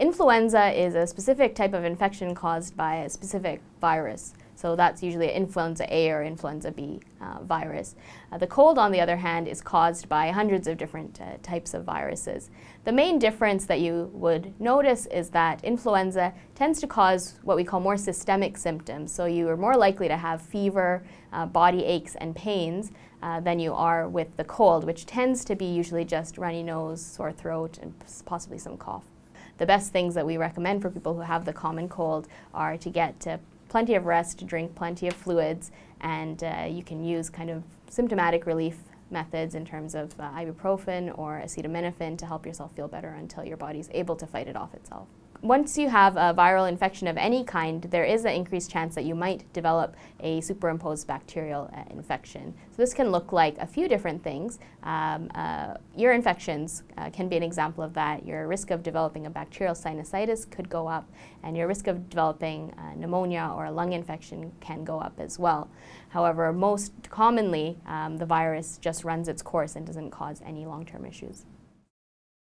Influenza is a specific type of infection caused by a specific virus. So that's usually influenza A or influenza B uh, virus. Uh, the cold, on the other hand, is caused by hundreds of different uh, types of viruses. The main difference that you would notice is that influenza tends to cause what we call more systemic symptoms. So you are more likely to have fever, uh, body aches, and pains uh, than you are with the cold, which tends to be usually just runny nose, sore throat, and possibly some cough. The best things that we recommend for people who have the common cold are to get plenty of rest, to drink plenty of fluids, and uh, you can use kind of symptomatic relief methods in terms of uh, ibuprofen or acetaminophen to help yourself feel better until your body's able to fight it off itself once you have a viral infection of any kind, there is an increased chance that you might develop a superimposed bacterial uh, infection. So this can look like a few different things. Um, uh, ear infections uh, can be an example of that. Your risk of developing a bacterial sinusitis could go up, and your risk of developing uh, pneumonia or a lung infection can go up as well. However, most commonly, um, the virus just runs its course and doesn't cause any long-term issues.